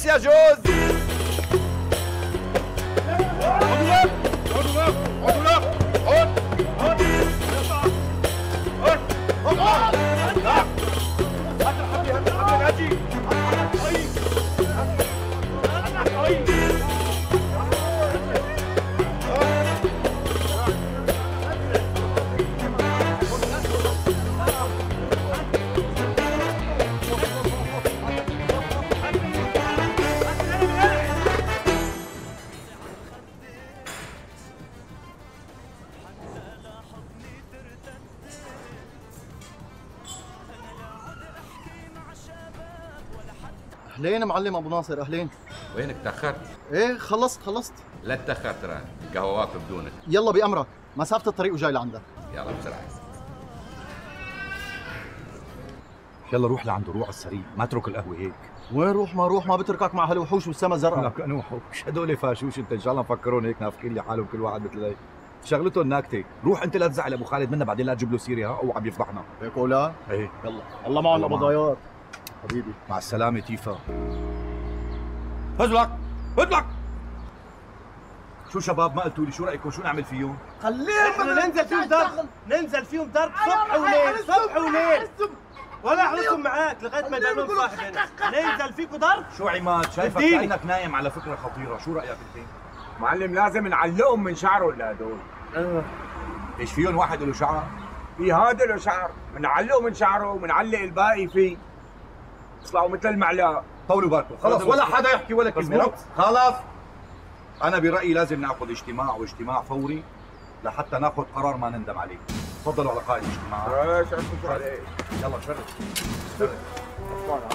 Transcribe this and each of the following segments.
بس يا أهلين معلم أبو ناصر أهلين. وينك؟ تأخرت؟ إيه خلصت خلصت. لا تأخرت ترى القهوة واقف بدونك. يلا بأمرك. مسافة الطريق وجاي لعندك. يلا بسرعة. يلا روح لعنده روح على السريع ما اترك القهوة هيك. وين روح؟ ما روح ما بتركك مع هالوحوش والسما زرقاء لك أنا وحوش. هدول فاشوش أنت إن شاء الله مفكرون هيك نافخين لي حالهم كل واحد مثل هيك شغلته الناكته روح أنت لا تزعل أبو خالد منا بعدين لا تجيب له سيرة ها؟ أو عم يفضحنا هيك ولا إيه يلا الله معهم الله معهم. حبيبي. مع السلامة تيفا. هزلك هزلك شو شباب ما قلتوا لي شو رأيكم؟ شو نعمل فيهم؟ خليهم ننزل فيهم درب. ننزل فيهم درب صبح وليل صبح وليل. ولا احرصهم معاك لغاية ما يبان لهم صاحب هنا ننزل فيكم ضرب شو عماد؟ شايفك. كأنك نايم على فكرة خطيرة. شو رأيك أنت؟ معلم لازم نعلقهم من شعره لهدول إيش فيهم؟ واحد له شعر؟ في هذا له شعر. بنعلقه من شعره وبنعلق الباقي فيه. يطلعوا مثل المعلقه طولوا بالكم خلص ولا حدا يحكي ولا كلمه. خلص أنا برأيي لازم نأخذ اجتماع واجتماع فوري لحتى نأخذ قرار ما نندم عليه. تفضلوا على قائد الاجتماع. إيش عم يلا شرف. شرف.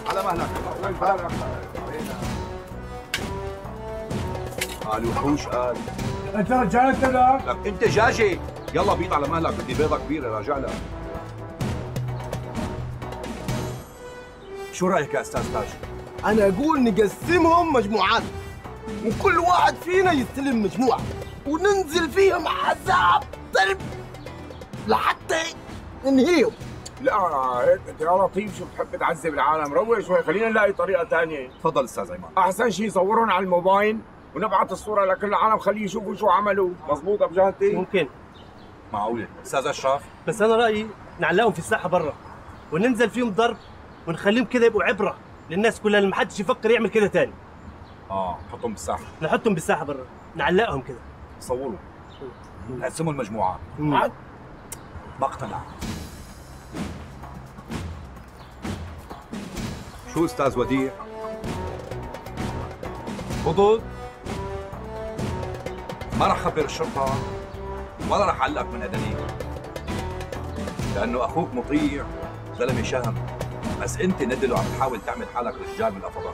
على مهلك وين بالك قال وحوش قال. أنت لا لك أنت جاجي. يلا بيض على مهلك. بدي بيضة كبيرة راجع لها. شو رأيك يا أستاذ تاج؟ أنا أقول نقسمهم مجموعات وكل واحد فينا يستلم مجموعة وننزل فيهم عذاب ضرب لحتى ننهيهم. لا هيك أنت يا لطيف شو بتحب تعذب العالم؟ روق شوي خلينا نلاقي طريقة ثانية تفضل أستاذ أيمن. أحسن شيء صورهم على الموبايل ونبعث الصورة لكل العالم خليه يشوفوا شو عملوا. مزبوط ابو جهلتي ممكن. معقولة. أستاذ أشرف؟ بس أنا رأيي نعلقهم في الساحة برا وننزل فيهم ضرب ونخليهم كذا يبقوا عبرة للناس كلها اللي ما حدش يفكر يعمل كذا تاني. آه حطهم بالساحة. نحطهم بالساحة برا نعلقهم كذا. صوروا. نقسموا المجموعات مم. بقتنع شو أستاذ وديع؟ خطوط ما رح خبر الشرطة ولا رح علقك من أدنيك. لأنه أخوك مطيع زلمة شهم. بس أنت ندلو عم تحاول تعمل حالك رجال من الأفضل.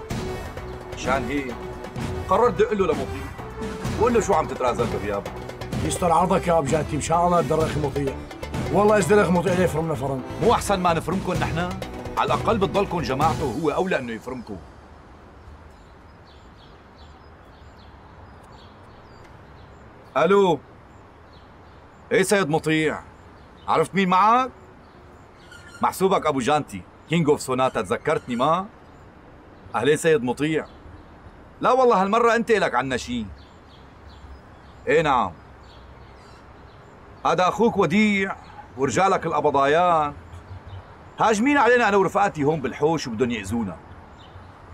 مشان هيك قررت دق له لمطيع وقول له شو عم تترازل بغيابه يستر عرضك يا ابجاتي ان شاء الله الدرخ مطيع. والله ازدرخ مطيع يفرمنا فرم مو أحسن ما نفرمكم نحن؟ على الأقل بتضلكم جماعته وهو أولى إنه يفرمكم. ألو. إيه سيد مطيع؟ عرفت مين معك؟ محسوبك أبو جانتي. King of سوناتا تذكرتني ما؟ أهلين سيد مطيع. لا والله هالمرة أنت لك عنا شي. إيه نعم. هذا أخوك وديع ورجالك القبضايان هاجمين علينا أنا ورفقاتي هون بالحوش وبدهم يأذونا.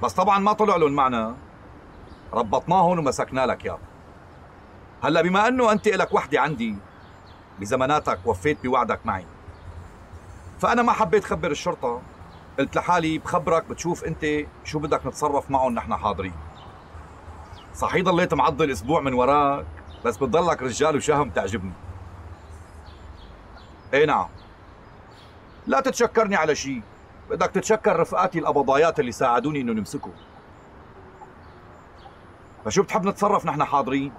بس طبعا ما طلع لهم معنا. ربطناهم ومسكنا لك يابا هلأ بما أنه أنت لك وحدة عندي بزماناتك وفيت بوعدك معي. فأنا ما حبيت خبر الشرطة. قلت لحالي بخبرك بتشوف انت شو بدك نتصرف معهم نحن حاضرين. صحيح ضليت معضل أسبوع من وراك بس بتضلك رجال وشهم تعجبني. إيه نعم. لا تتشكرني على شيء بدك تتشكر رفقاتي القبضايات اللي ساعدوني إنه نمسكه فشو بتحب نتصرف نحن حاضرين؟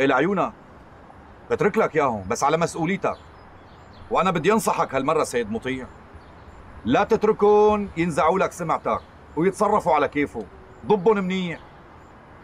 إيه لعيونك بترك لك إياهم بس على مسؤوليتك. وأنا بدي أنصحك هالمرة سيد مطيع. لا تتركهم ينزعوا لك سمعتك ويتصرفوا على كيفهم ضبهم منيح.